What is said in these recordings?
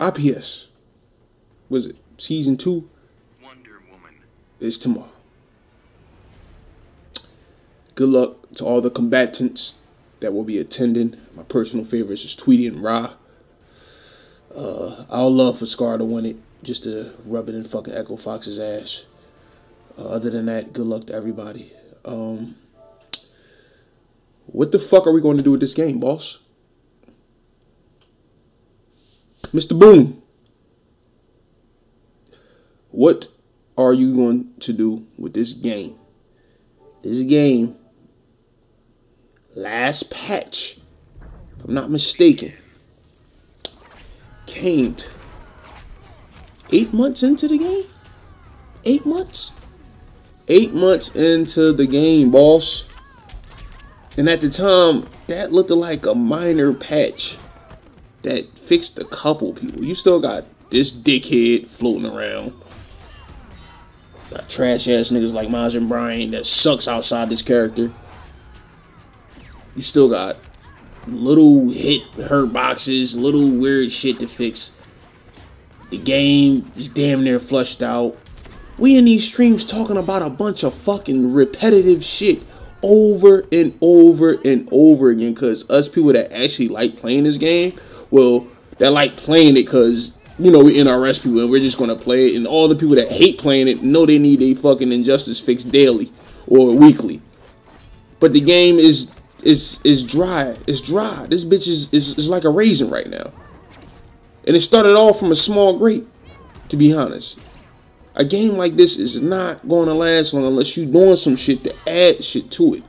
IPS. Was it season two? Wonder Woman. Is tomorrow. Good luck to all the combatants that will be attending. My personal favorites is Tweedy and Ra. Uh, I'll love for Scar to win it, just to rub it in fucking Echo Fox's ass. Uh, other than that, good luck to everybody. Um, what the fuck are we going to do with this game, boss? Mr. Boon, what are you going to do with this game? This game, last patch, if I'm not mistaken, came eight months into the game? Eight months? Eight months into the game, boss. And at the time, that looked like a minor patch that fixed a couple people. You still got this dickhead floating around. Got trash ass niggas like Miles and Brian that sucks outside this character. You still got little hit hurt boxes, little weird shit to fix. The game is damn near flushed out. We in these streams talking about a bunch of fucking repetitive shit over and over and over again because us people that actually like playing this game, well, that like playing it because you know, we're NRS people and we're just gonna play it. And all the people that hate playing it know they need a fucking injustice fixed daily or weekly. But the game is is is dry. It's dry. This bitch is, is, is like a raisin right now. And it started off from a small grape, to be honest. A game like this is not going to last long unless you're doing some shit to add shit to it.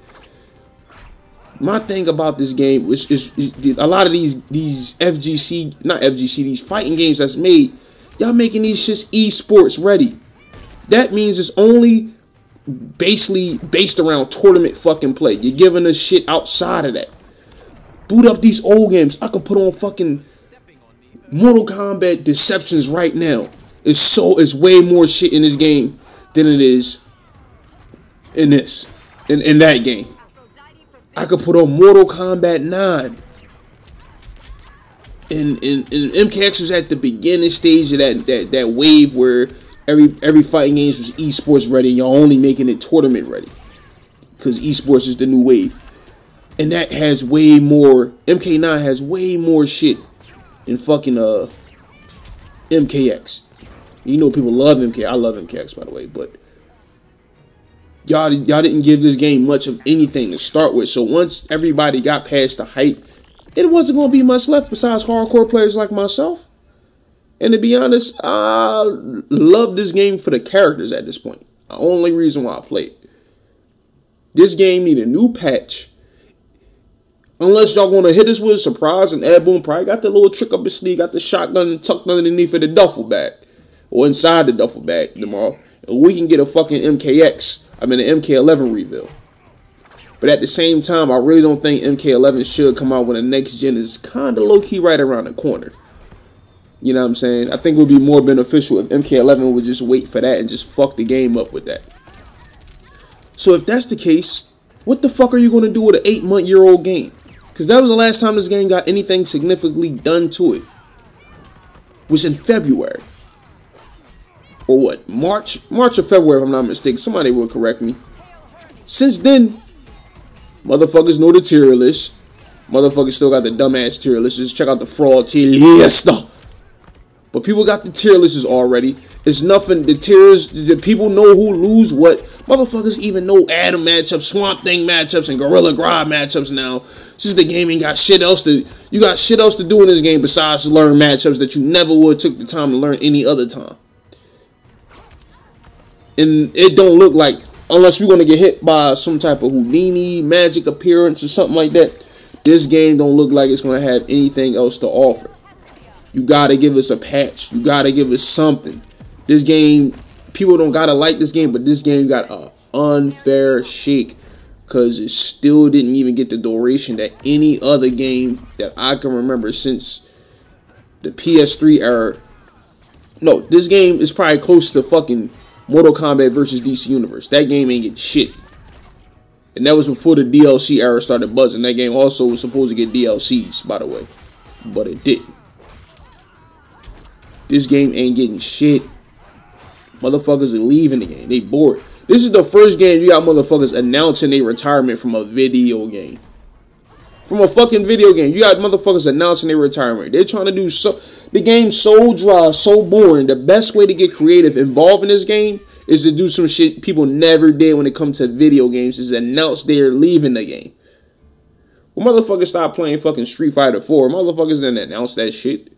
My thing about this game is, is, is a lot of these these FGC, not FGC, these fighting games that's made, y'all making these shits esports ready. That means it's only basically based around tournament fucking play. You're giving us shit outside of that. Boot up these old games. I could put on fucking Mortal Kombat Deceptions right now. It's so it's way more shit in this game than it is in this in, in that game. I could put on Mortal Kombat 9. And, and, and MKX was at the beginning stage of that, that, that wave where every every fighting games was esports ready and y'all only making it tournament ready. Because esports is the new wave. And that has way more MK9 has way more shit than fucking uh MKX. You know people love MK. I love MKX by the way, but y'all y'all didn't give this game much of anything to start with. So once everybody got past the hype, it wasn't going to be much left besides hardcore players like myself. And to be honest, I love this game for the characters at this point. The only reason why I play it. This game need a new patch. Unless y'all to hit us with a surprise and Ed Boon probably got the little trick up his sleeve, got the shotgun tucked underneath of the duffel bag. Or inside the duffel bag tomorrow. And we can get a fucking MKX I mean, an MK11 reveal. But at the same time, I really don't think MK11 should come out when the next gen is kind of low key right around the corner. You know what I'm saying? I think it would be more beneficial if MK11 would just wait for that and just fuck the game up with that. So if that's the case, what the fuck are you going to do with an 8 month year old game? Because that was the last time this game got anything significantly done to it. Was in February or what? March March or February if I'm not mistaken. Somebody will correct me. Since then motherfuckers know the tier list. Motherfuckers still got the dumbass tier list. Just check out the fraud tier list. But people got the tier lists already. It's nothing. The tiers the people know who lose what. Motherfuckers even know Atom matchups Swamp Thing matchups and Gorilla Grodd matchups now. Since the game ain't got shit else to you got shit else to do in this game besides learn matchups that you never would took the time to learn any other time and it don't look like unless we're gonna get hit by some type of Houdini magic appearance or something like that. This game don't look like it's gonna have anything else to offer. You gotta give us a patch. You gotta give us something. This game, people don't gotta like this game, but this game got a unfair shake because it still didn't even get the duration that any other game that I can remember since the PS3 era. No, this game is probably close to fucking Mortal Kombat versus DC Universe. That game ain't get shit. And that was before the DLC era started buzzing. That game also was supposed to get DLCs, by the way. But it didn't. This game ain't getting shit. Motherfuckers are leaving the game. They bored. This is the first game you got motherfuckers announcing a retirement from a video game. From a fucking video game. You got motherfuckers announcing their retirement. They're trying to do so the game's so dry, so boring. The best way to get creative involved in this game is to do some shit people never did when it comes to video games, is announce they're leaving the game. Well, motherfuckers stopped playing fucking Street Fighter 4. Motherfuckers didn't announce that shit.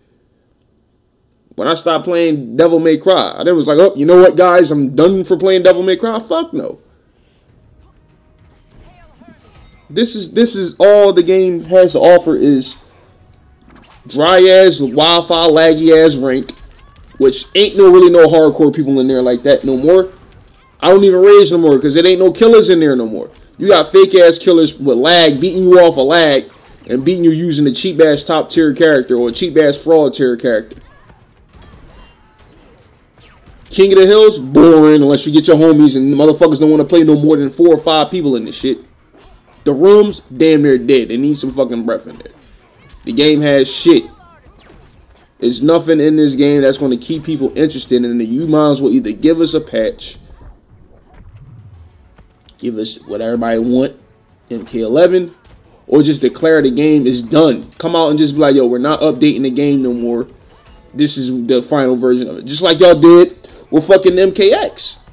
When I stopped playing Devil May Cry, I then was like, oh, you know what, guys? I'm done for playing Devil May Cry. Fuck no. This is this is all the game has to offer is dry ass, Wi-Fi, laggy ass rank, which ain't no really no hardcore people in there like that no more. I don't even rage no more because it ain't no killers in there no more. You got fake ass killers with lag beating you off a lag and beating you using a cheap ass top tier character or a cheap ass fraud tier character. King of the Hills, boring unless you get your homies and motherfuckers don't want to play no more than four or five people in this shit. The rooms, damn near dead. They need some fucking breath in there. The game has shit. There's nothing in this game that's going to keep people interested in it. You might as well either give us a patch, give us what everybody want, MK11, or just declare the game is done. Come out and just be like, yo, we're not updating the game no more. This is the final version of it. Just like y'all did with fucking MKX.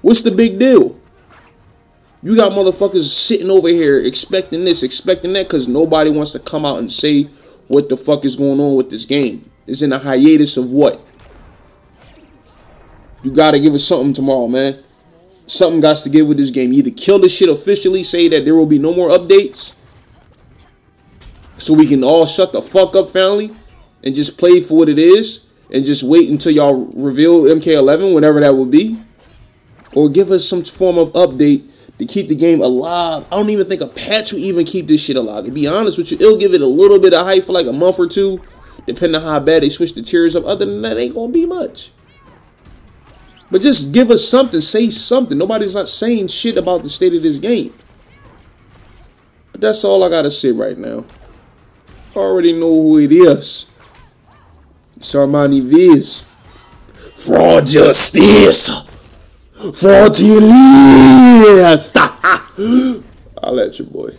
What's the big deal? You got motherfuckers sitting over here expecting this, expecting that, because nobody wants to come out and say what the fuck is going on with this game. It's in a hiatus of what? You gotta give us something tomorrow, man. Something got to give with this game. Either kill this shit officially, say that there will be no more updates, so we can all shut the fuck up, family, and just play for what it is and just wait until y'all reveal MK11, whenever that will be. Or give us some form of update to keep the game alive. I don't even think a patch will even keep this shit alive. To be honest with you, it'll give it a little bit of hype for like a month or two, depending on how bad they switch the tiers up. Other than that, ain't gonna be much. But just give us something, say something. Nobody's not saying shit about the state of this game. But that's all I gotta say right now. I already know who it is. Sarmani Viz. Fraud justice. Fraud I'll let you, boy.